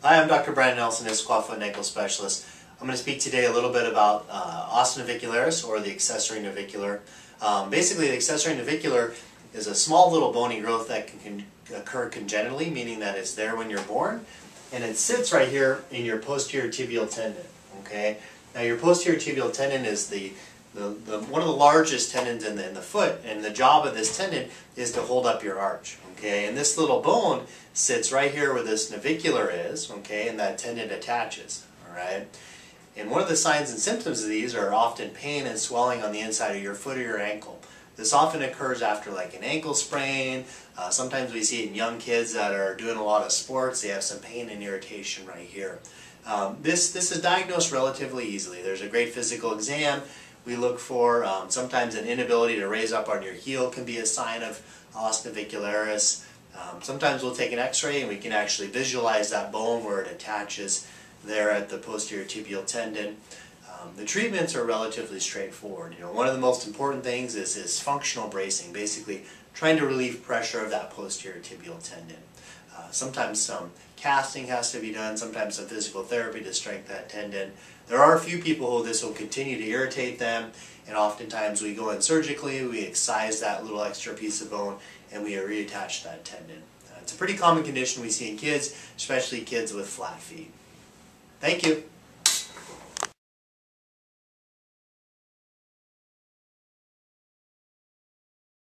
Hi, I'm Dr. Brian Nelson, Issaquah Foot and Ankle Specialist. I'm going to speak today a little bit about uh, or the accessory navicular. Um, basically, the accessory navicular is a small little bony growth that can, can occur congenitally, meaning that it's there when you're born, and it sits right here in your posterior tibial tendon. Okay. Now, your posterior tibial tendon is the the, the, one of the largest tendons in the, in the foot, and the job of this tendon is to hold up your arch, okay? And this little bone sits right here where this navicular is, okay, and that tendon attaches, all right? And one of the signs and symptoms of these are often pain and swelling on the inside of your foot or your ankle. This often occurs after like an ankle sprain. Uh, sometimes we see it in young kids that are doing a lot of sports. They have some pain and irritation right here. Um, this, this is diagnosed relatively easily. There's a great physical exam we look for. Um, sometimes an inability to raise up on your heel can be a sign of os navicularis. Um, sometimes we'll take an x-ray and we can actually visualize that bone where it attaches there at the posterior tibial tendon. Um, the treatments are relatively straightforward. You know, one of the most important things is, is functional bracing, basically trying to relieve pressure of that posterior tibial tendon. Uh, sometimes some casting has to be done, sometimes some physical therapy to strengthen that tendon. There are a few people who this will continue to irritate them, and oftentimes we go in surgically, we excise that little extra piece of bone, and we reattach that tendon. Uh, it's a pretty common condition we see in kids, especially kids with flat feet. Thank you.